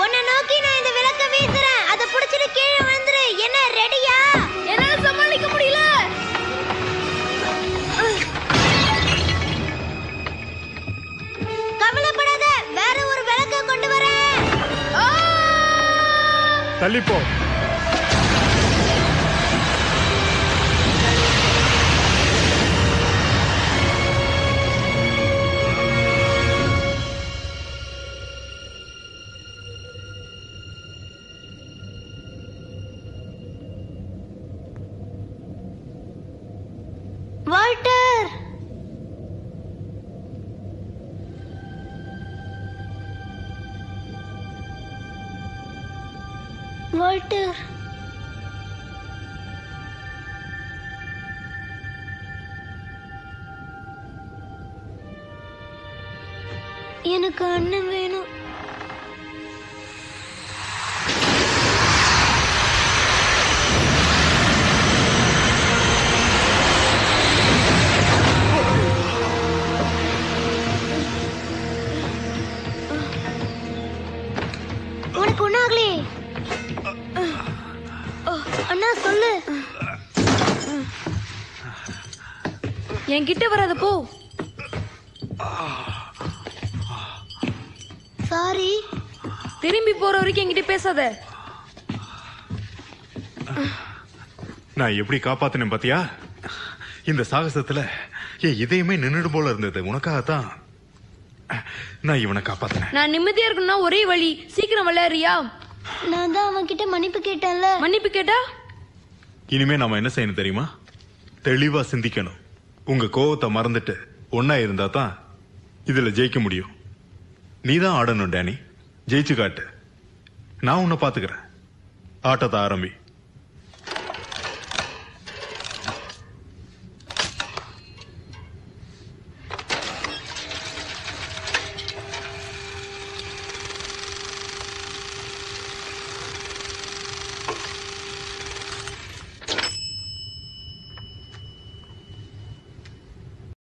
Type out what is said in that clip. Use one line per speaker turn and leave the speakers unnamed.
உன்னை நோக்கி நான் இந்த விளக்க வீசுறேன். அதை புடிச்சிட்டு கீழே விழுந்துரு. என்ன ரெடியா
என்னால சமாளிக்க முடியல.
கவலைப்படாத வேற ஒரு விளக்க கொண்டு வரேன்.
தள்ளிப்போ.
வால்டர். எனக்கு அண்ணன் வேணும். உனக்கு ஒன்றாகலே அண்ணா சொல்லு.
என்கிட்ட வராத போ.
சாரி
திரும்பி போற வரைக்கும் என்கிட்ட பேசாத.
நான் எப்படி காப்பாத்தினேன் பாத்தியா? இந்த சாகசத்துல என் இதயமே நின்னுடும் போல இருந்தது. உனக்காகத்தான் நான் இவனை காப்பாத்தினேன்.
நான் நிம்மதியா இருக்கணும்னா ஒரே வழி. சீக்கிரம் விளையாடுறியா?
நான் தான் அவன் கிட்ட மன்னிப்பு கேட்டேன்ல.
மன்னிப்பு கேட்டா?
இனிமே நாம என்ன செய்யணும் தெரியுமா? தெளிவா சிந்திக்கணும். உங்க கோவத்தை மறந்துட்டு ஒன்னா இருந்தா தான் இதுல ஜெயிக்க முடியும். நீ தான் ஆடணும் டேனி. ஜெயிச்சு காட்டு. நான் உன்னை பாத்துக்கிறேன். ஆட்டத்தை ஆரம்பி.